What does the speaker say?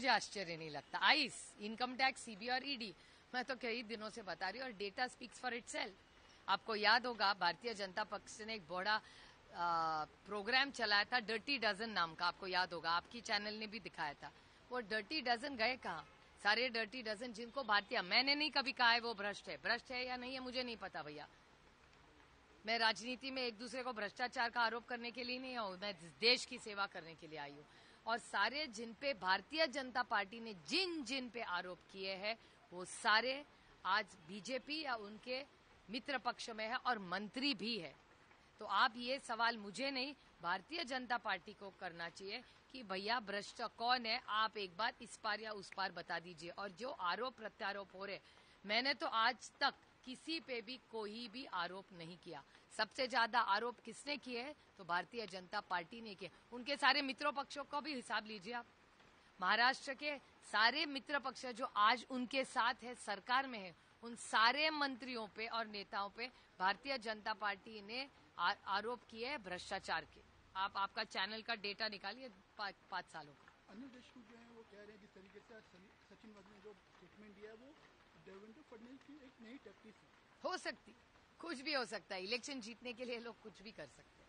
मुझे आश्चर्य नहीं लगता। Ice income tax C B ED मैं तो कई दिनों से बता रही हूँ, और डेटा स्पीक्स फॉर इट आपको याद होगा, भारतीय जनता पक्ष ने एक बड़ा प्रोग्राम चलाया था डर्टी डजन नाम का, आपको याद होगा, आपकी चैनल ने भी दिखाया था। वो डर्टी डजन गए कहा? सारे डर्टी डजन जिनको भारतीय, मैंने नहीं कभी कहा है वो भ्रष्ट है। भ्रष्ट है या नहीं है, मुझे नहीं पता भैया। मैं राजनीति में एक दूसरे को भ्रष्टाचार का आरोप करने के लिए नहीं हूँ मैं देश की सेवा करने के लिए आई हूँ। और सारे जिन पे भारतीय जनता पार्टी ने जिन जिन पे आरोप किए हैं, वो सारे आज बीजेपी या उनके मित्र पक्ष में है और मंत्री भी है। तो आप ये सवाल मुझे नहीं, भारतीय जनता पार्टी को करना चाहिए कि भैया भ्रष्ट कौन है, आप एक बार इस पार या उस पार बता दीजिए। और जो आरोप प्रत्यारोप हो रहे मैंने तो आज तक किसी पे भी कोई भी आरोप नहीं किया। सबसे ज़्यादा आरोप किसने किए? तो भारतीय जनता पार्टी ने किए। उनके सारे मित्रों पक्षों का भी हिसाब लीजिए आप। महाराष्ट्र के सारे मित्र पक्ष जो आज उनके साथ है सरकार में है उन सारे मंत्रियों पे और नेताओं पे भारतीय जनता पार्टी ने आ, आरोप किए भ्रष्टाचार के। आप आपका चैनल का डेटा निकालिए पा, पाँच सालों का। अनिल देशमुख जो है वो कह रहे हैं जिस तरीके से सचिन वध ने जो स्टेटमेंट दिया है वो देवेंद्र फडणवीस की एक नई टक्ति हो सकती। कुछ भी हो सकता है। इलेक्शन जीतने के लिए लोग कुछ भी कर सकते